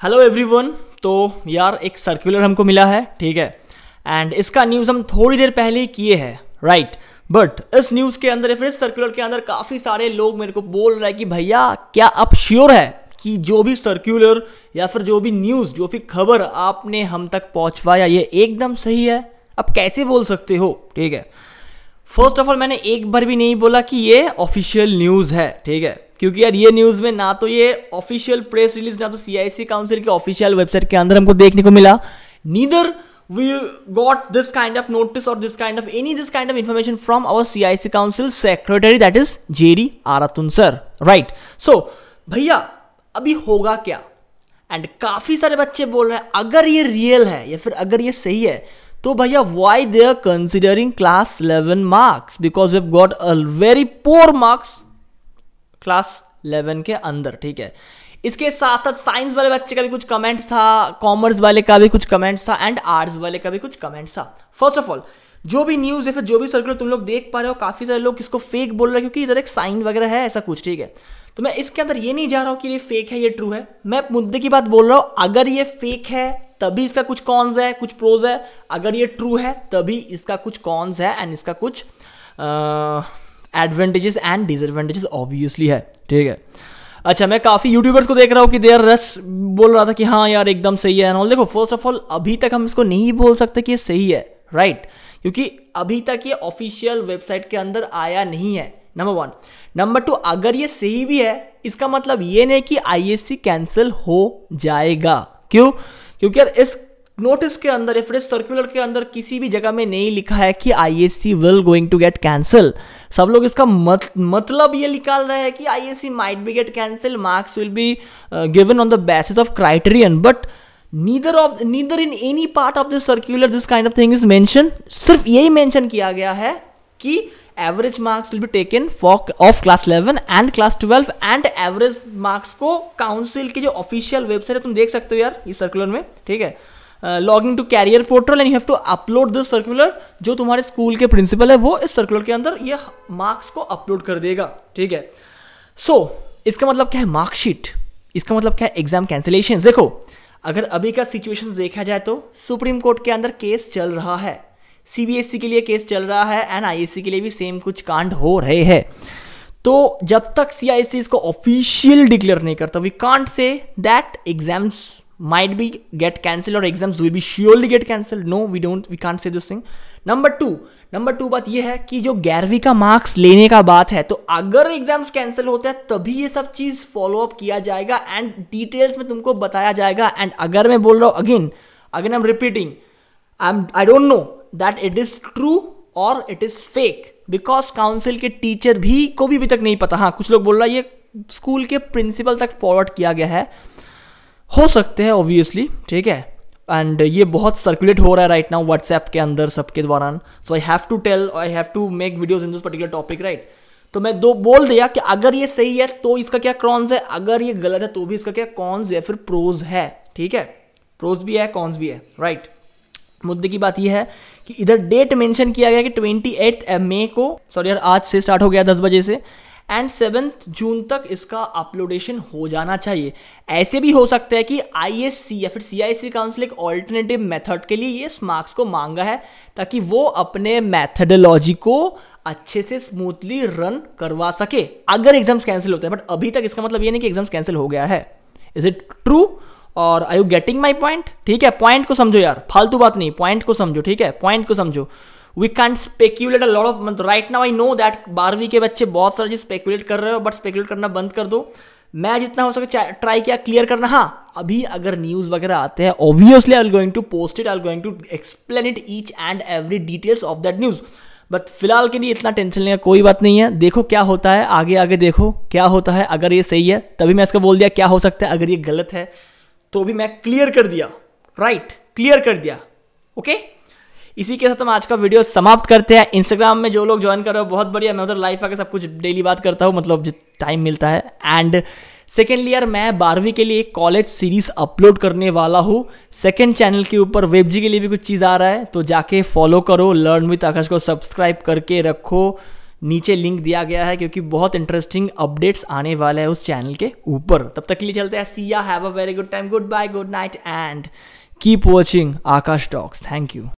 Hello everyone तो यार एक सर्कुलर हमको मिला है, ठीक है? एंड इसका न्यूज़ हम थोड़ी देर पहले ही किए हैं राइट बट इस न्यूज़ के अंदर फिर इस सर्कुलर के अंदर काफ़ी सारे लोग मेरे को बोल रहे हैं कि भैया, क्या आप श्योर है कि जो भी सर्कुलर या फिर जो भी न्यूज़ जो भी खबर आपने हम तक पहुँचवाया ये एकदम सही है? आप कैसे बोल सकते हो? ठीक है? फ़र्स्ट ऑफ़ ऑल मैंने एक बार भी नहीं बोला कि ये ऑफिशियल न्यूज़ है, ठीक है? क्योंकि यार ये न्यूज़ में ना तो ये ऑफिशियल प्रेस रिलीज़ ना तो सीआईसी काउंसिल के ऑफिशियल वेबसाइट के अंदर हमको देखने को मिला। Neither we got this kind of notice or this kind of any this kind of information from our CIC council secretary, that is Jerry Aratun sir. Right. So, भैया, अभी होगा क्या? एंड काफ़ी सारे बच्चे बोल रहे हैं, अगर ये रियल है या फिर अगर ये सही है तो भैया why they are considering class 11 marks because we got a very poor marks class 11 के अंदर, ठीक है? इसके साथ साथ साइंस वाले बच्चे का भी कुछ कमेंट्स था कॉमर्स वाले का भी कुछ कमेंट्स था एंड आर्ट्स वाले का भी कुछ कमेंट्स था। फ़र्स्ट ऑफ़ ऑल जो भी न्यूज़ है फिर जो भी सर्कुलर तुम लोग देख पा रहे हो, काफ़ी सारे लोग इसको फेक बोल रहे हैं, क्योंकि इधर एक साइन वगैरह है, ऐसा कुछ, ठीक है? तो मैं इसके अंदर ये नहीं जा रहा हूँ कि ये फेक है, ये ट्रू है। मैं मुद्दे की बात बोल रहा हूँ, अगर ये फेक है, तभी इसका कुछ कॉन्स है, कुछ प्रोज है। अगर ये ट्रू है, तभी इसका कुछ कॉन्स है एंड इसका कुछ एडवांटेजेस एंड डिसएडवांटेजेस ऑब्वियसली है, ठीक है? अच्छा मैं काफ़ी यूट्यूबर्स को देख रहा हूँ कि देर रस बोल रहा था कि हाँ यार, एकदम सही है एंड देखो फ़र्स्ट ऑफ़ ऑल अभी तक हम इसको नहीं बोल सकते कि ये सही है राइट? क्योंकि अभी तक ये ऑफिशियल वेबसाइट के अंदर आया नहीं है नंबर वन नंबर टू अगर ये सही भी है, इसका मतलब ये नहीं कि आईएससी कैंसिल हो जाएगा। क्यों? क्योंकि यार, इस नोटिस के अंदर या फिर सर्कुलर के अंदर किसी भी जगह में नहीं लिखा है कि I S C will going to get cancel सब लोग इसका मत, मतलब ये निकाल रहे हैं कि I S C might be get cancel marks will be given on the basis of criterion but neither of neither in any part of this circular this kind of thing is mention सिर्फ़ यही मेंशन किया गया है कि average marks will be taken for of class 11 and class 12 and average marks को council की जो ऑफिशियल वेबसाइट है तुम देख सकते हो यार इस सर्कुलर में ठीक है? Logging to career portal and you have to upload this circular जो तुम्हारे स्कूल के प्रिंसिपल है वो इस सर्कुलर के अंदर ये मार्क्स को अपलोड कर देगा ठीक है? सो so, इसका मतलब क्या है? मार्कशीट इसका मतलब क्या है? एग्ज़ाम कैंसिलेशन देखो अगर अभी का सिचुएशन देखा जाए तो सुप्रीम कोर्ट के अंदर केस चल रहा है। सीबीएसई के लिए केस चल रहा है एंड आईएससी के लिए भी सेम कुछ कांड हो रहे हैं। तो जब तक सीआईएससी इसको ऑफिशियल डिक्लेयर नहीं करता we can't say that exams might be get cancelled or exams will be surely get cancelled. No, we don't, we can't say this thing. Number two number two बात यह है कि जो ग्यारहवीं का मार्क्स लेने का बात है तो अगर एग्ज़ाम्स कैंसिल होते हैं, तभी ये सब चीज़ फॉलो अप किया जाएगा एंड डिटेल्स में तुमको बताया जाएगा एंड अगर मैं बोल रहा हूँ again again I am repeating I am I don't know that it is true और it is fake because council के टीचर भी को भी अभी तक नहीं पता। हाँ कुछ लोग बोल रहा है, ये स्कूल के प्रिंसिपल तक फॉरवर्ड किया गया है। हो सकते हैं ऑब्वियसली ठीक है? एंड ये बहुत सर्कुलेट हो रहा है राइट नाउ व्हाट्सएप के अंदर सबके दौरान। So I have to tell I have to make videos in this particular topic right तो मैं दो, बोल दिया कि अगर ये सही है तो इसका क्या क्रॉन्स है? अगर ये गलत है तो भी इसका क्या कॉन्स है फिर प्रोज है? ठीक है? प्रोज भी है कॉन्स भी है राइट right? मुद्दे की बात यह है कि इधर डेट मेंशन किया गया कि ट्वेंटी एट मई को सॉरी यार, आज से स्टार्ट हो गया दस बजे से। एंड सेवन्थ जून तक इसका अपलोडेशन हो जाना चाहिए। ऐसे भी हो सकता है कि आईएससी या फिर सीआईसी काउंसिल एक ऑल्टरनेटिव मेथड के लिए ये मार्क्स को मांगा है, ताकि वो अपने मैथडोलॉजी को अच्छे से स्मूथली रन करवा सके। अगर एग्ज़ाम्स कैंसिल होते हैं बट अभी तक इसका मतलब ये नहीं कि एग्ज़ाम्स कैंसिल हो गया है। इज़ इट ट्रू और I you getting my point ठीक है पॉइंट को समझो यार। फालतू बात नहीं पॉइंट को समझो, ठीक है? पॉइंट को समझो। We can speculate a lot of right now I know that बारहवीं के बच्चे बहुत सारी चीज़ स्पेक्यूलेट कर रहे हो बट स्पेक्यूलेट करना बंद कर दो। मैं जितना हो सके ट्राई किया क्लियर करना। हाँ अभी अगर न्यूज़ वगैरह आते हैं obviously I'll going to post it I'll going to explain it each and every details of that news but फ़िलहाल के लिए इतना टेंशन लेने का कोई बात नहीं है। देखो क्या होता है आगे आगे देखो क्या होता है। अगर ये सही है तभी मैं इसका बोल दिया क्या हो सकता है। अगर ये गलत है तो भी मैं क्लियर कर दिया। राइट right, क्लियर कर दिया। Okay okay? इसी के साथ हम आज का वीडियो समाप्त करते हैं। इंस्टाग्राम में जो लोग ज्वाइन कर रहे हो, बहुत बढ़िया। मैं उधर लाइफ आकर सब कुछ डेली बात करता हूँ मतलब टाइम मिलता है। एंड सेकेंडली यार, मैं बारहवीं के लिए एक कॉलेज सीरीज़ अपलोड करने वाला हूँ। सेकेंड चैनल के ऊपर वेब जी के लिए भी कुछ चीज़ आ रहा है तो जाके फॉलो करो। लर्न विथ आकाश को सब्सक्राइब करके रखो। नीचे लिंक दिया गया है, क्योंकि बहुत इंटरेस्टिंग अपडेट्स आने वाले हैं उस चैनल के ऊपर। तब तक के लिए चलते हैं। See ya have a very good time good bye good night and keep watching Aakash talks thank you